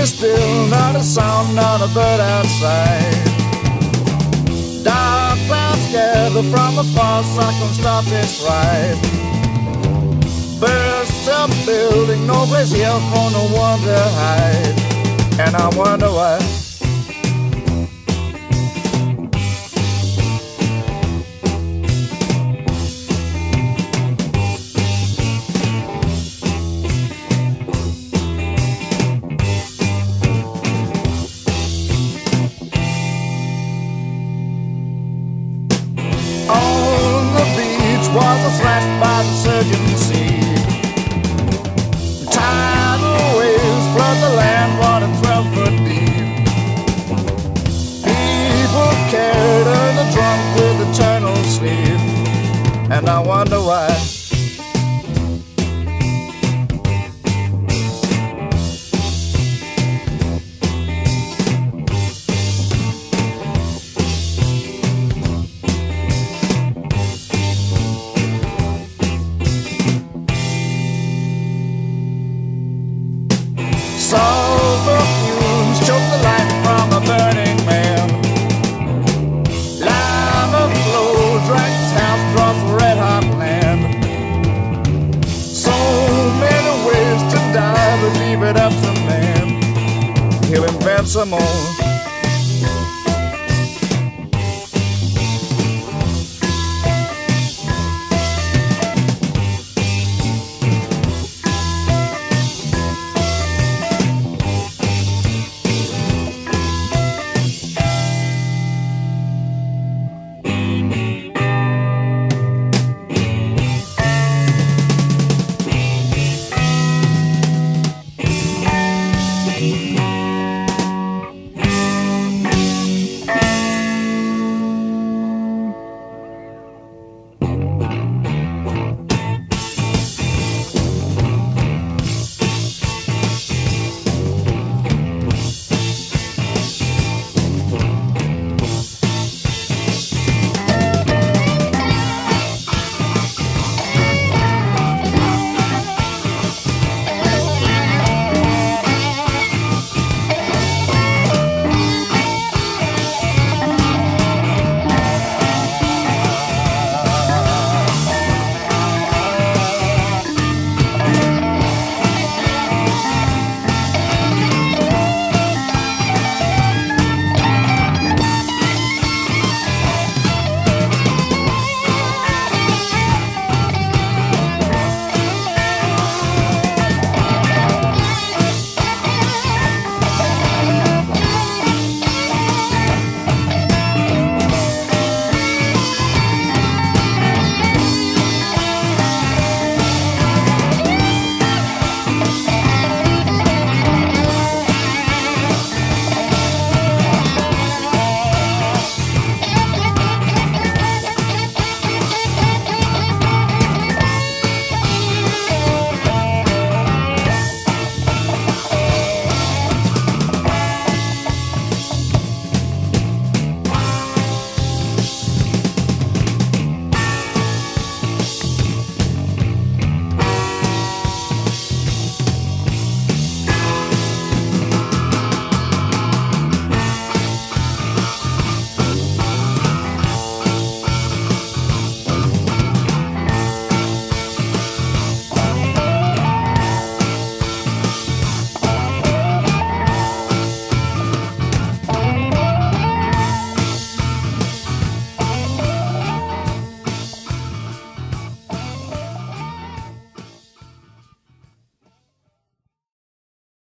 Totally still, not a sound, not a bird outside. Dark clouds gather from afar, circumstances right. Burst up building, no place here for no one to hide. And I wonder why. Was a slash by the surging sea. Tidal waves flood the land, water 12 foot deep. People carried her the drunk with eternal sleep. And I wonder why. Sulfur fumes choke the light from a burning man. Lava flow drags house across red hot land. So many ways to die, but leave it up to man. He'll invent some more.